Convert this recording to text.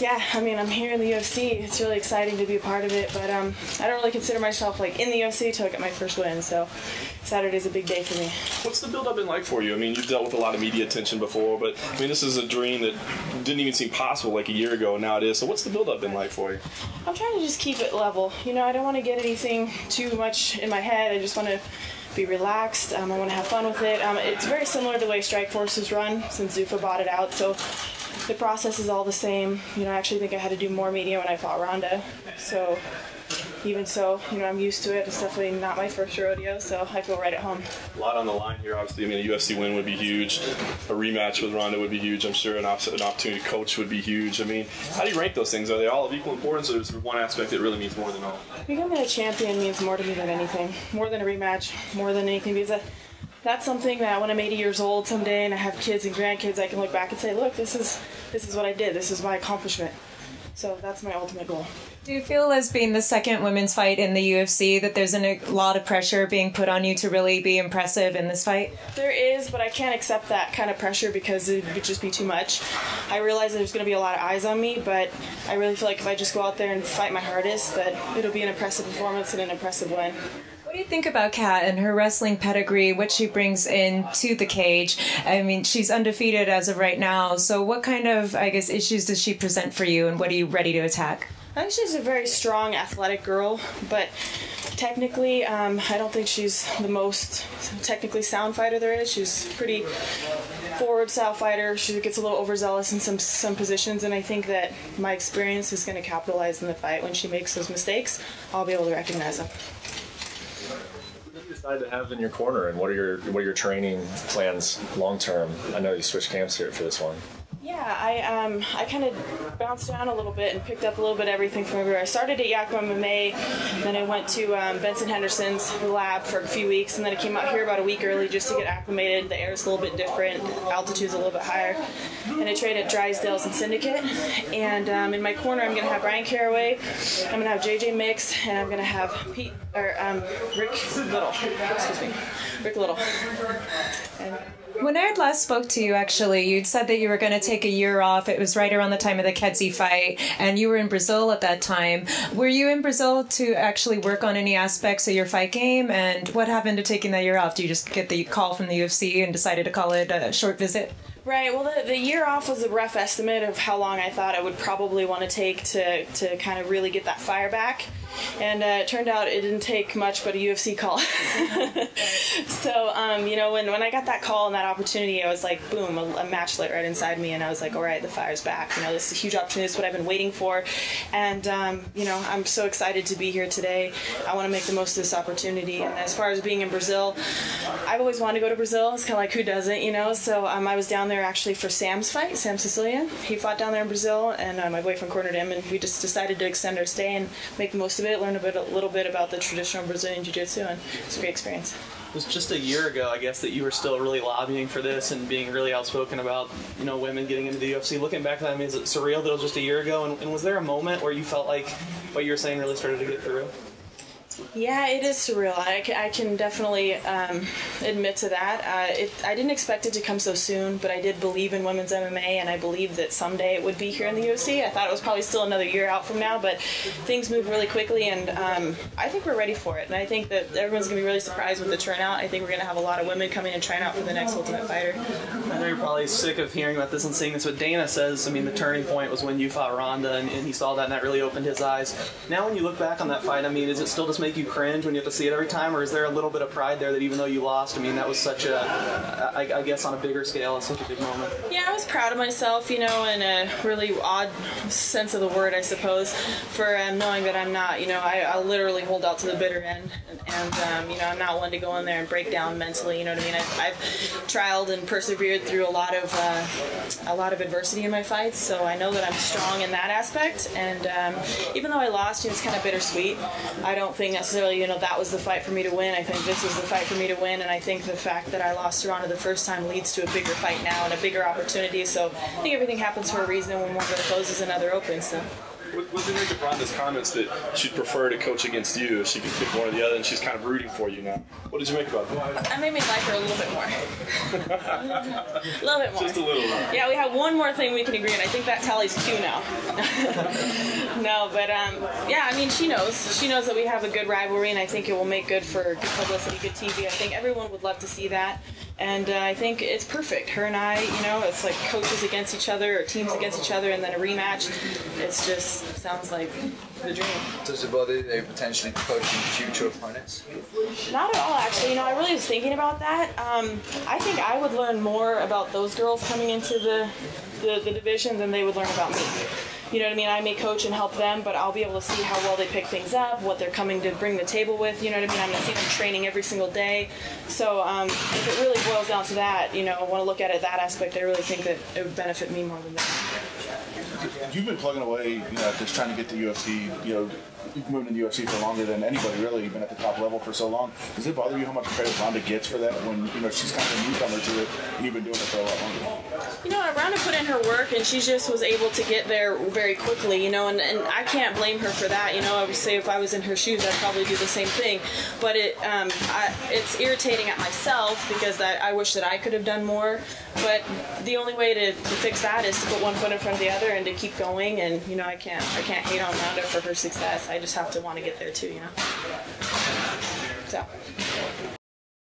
Yeah, I mean, I'm here in the UFC. It's really exciting to be a part of it, but um, I don't really consider myself like in the UFC until I get my first win. So Saturday's a big day for me. What's the build-up been like for you? I mean, you've dealt with a lot of media attention before, but I mean, this is a dream that didn't even seem possible like a year ago, and now it is. So, what's the build-up been like for you? I'm trying to just keep it level. You know, I don't want to get anything too much in my head. I just want to be relaxed. Um, I want to have fun with it. Um, it's very similar to the way Strikeforce is run since Zuffa bought it out. So the process is all the same. You know, I actually think I had to do more media when I fought Ronda. So even so, you know, I'm used to it. It's definitely not my first rodeo, so I feel right at home. A lot on the line here, obviously. I mean, a UFC win would be huge. A rematch with Ronda would be huge. I'm sure an, an opportunity to coach would be huge. I mean, how do you rank those things? Are they all of equal importance, or is there one aspect that really means more than all? Becoming a champion means more to me than anything. More than a rematch, more than anything. Because that's something that when I'm 80 years old someday and I have kids and grandkids, I can look back and say, look, this is this is what I did. This is my accomplishment. So that's my ultimate goal. Do you feel, as being the second women's fight in the UFC, that there's a lot of pressure being put on you to really be impressive in this fight? There is, but I can't accept that kind of pressure because it would just be too much. I realize there's going to be a lot of eyes on me, but I really feel like if I just go out there and fight my hardest, that it'll be an impressive performance and an impressive win. What do you think about Kat and her wrestling pedigree, what she brings into the cage? I mean, she's undefeated as of right now. So, what kind of, I guess, issues does she present for you, and what are you ready to attack? I think she's a very strong, athletic girl, but technically, um, I don't think she's the most technically sound fighter there is. She's pretty forward style fighter. She gets a little overzealous in some some positions, and I think that my experience is going to capitalize in the fight. When she makes those mistakes, I'll be able to recognize them to have in your corner, and what are your what are your training plans long term? I know you switched camps here for this one. Yeah, I um, I kind of bounced around a little bit and picked up a little bit of everything from everywhere. I started at Yakima MMA, then I went to um, Benson Henderson's lab for a few weeks, and then I came out here about a week early just to get acclimated. The air's a little bit different, altitude's a little bit higher, and I trained at Drysdale's and Syndicate. And um, in my corner, I'm gonna have Bryan Caraway, I'm gonna have JJ Mix, and I'm gonna have Pete or um, Rick Little. Excuse me, Rick Little. And, when I had last spoke to you, actually, you'd said that you were going to take a year off. It was right around the time of the Kedzie fight, and you were in Brazil at that time. Were you in Brazil to actually work on any aspects of your fight game? And what happened to taking that year off? Do you just get the call from the UFC and decided to call it a short visit? Right. Well, the, the year off was a rough estimate of how long I thought I would probably want to take to, to kind of really get that fire back. And uh, it turned out it didn't take much but a UFC call. so, um, you know, when, when I got that call and that opportunity, I was like, boom, a, a, match lit right inside me. And I was like, all right, the fire's back. You know, this is a huge opportunity. This is what I've been waiting for. And, um, you know, I'm so excited to be here today. I want to make the most of this opportunity. And as far as being in Brazil, I've always wanted to go to Brazil. It's kind of like who doesn't, you know? So um, I was down there actually for Sam's fight, Sam Sicilia. He fought down there in Brazil, and uh, my boyfriend cornered him, and we just decided to extend our stay and make the most of it, learn a bit, a little bit about the traditional Brazilian Jiu-Jitsu, and it's a great experience. It was just a year ago, I guess, that you were still really lobbying for this and being really outspoken about, you know, women getting into the UFC. Looking back at that, I mean, is it surreal that it was just a year ago? And, and was there a moment where you felt like what you were saying really started to get through? Yeah, it is surreal. I, I can definitely um, admit to that. Uh, it, I didn't expect it to come so soon, but I did believe in women's MMA, and I believed that someday it would be here in the UFC. I thought it was probably still another year out from now, but things move really quickly, and um, I think we're ready for it. And I think that everyone's going to be really surprised with the turnout. I think we're going to have a lot of women coming and trying out for the next Ultimate Fighter. I know you're probably sick of hearing about this and seeing this, but Dana says, I mean, the turning point was when you fought Ronda, and, and he saw that, and that really opened his eyes. Now, when you look back on that fight, I mean, is it still just make you cringe when you have to see it every time, or is there a little bit of pride there that even though you lost, I mean, that was such a, I, I guess on a bigger scale, it's such a big moment? Yeah, I was proud of myself, you know, in a really odd sense of the word, I suppose, for um, knowing that I'm not, you know, I, I literally hold out to the bitter end, and, and um, you know, I'm not one to go in there and break down mentally. You know what I mean? I've, I've trialed and persevered through a lot of uh, a lot of adversity in my fights, so I know that I'm strong in that aspect. And um, even though I lost, you know, it's kind of bittersweet. I don't think necessarily, you know, that was the fight for me to win. I think this is the fight for me to win, and I think the fact that I lost to Ronda the first time leads to a bigger fight now and a bigger opportunity. So I think everything happens for a reason. When one door closes, another opens. So. What, you make of Ronda's comments that she'd prefer to coach against you if she could pick one or the other, and she's kind of rooting for you now? What did you make about that? That made me like her a little bit more. a little bit more. Just a little. Yeah, we have one more thing we can agree on. I think that tallies two now. no, but um, yeah, I mean, she knows. She knows that we have a good rivalry, and I think it will make good for good publicity, good TV. I think everyone would love to see that, and uh, I think it's perfect. Her and I, you know, it's like coaches against each other or teams against each other, and then a rematch. It's just sounds like the dream. Does it bother you they potentially coaching future opponents? Not at all, actually. You know, I really was thinking about that. Um, I think I would learn more about those girls coming into the, the, the division than they would learn about me. You know what I mean? I may coach and help them, but I'll be able to see how well they pick things up, what they're coming to bring the table with. You know what I mean? I'm going to see them training every single day. So um, if it really boils down to that, you know, I want to look at it that aspect. I really think that it would benefit me more than them. You've been plugging away, you know, just trying to get the UFC, you know, you've moved in the UFC for longer than anybody really. You've been at the top level for so long. Does it bother you how much credit Ronda gets for that when, you know, she's kind of a newcomer to it and you've been doing it for a lot longer? You know, Ronda put in her work and she just was able to get there very quickly, you know, and, and I can't blame her for that. You know, I would say if I was in her shoes, I'd probably do the same thing. But it, um, I, it's irritating at myself because that I wish that I could have done more. But the only way to, to fix that is to put one foot in front of the other and to keep going. And you know, I can't I can't hate on Ronda for her success. I just have to want to get there too, you know. So.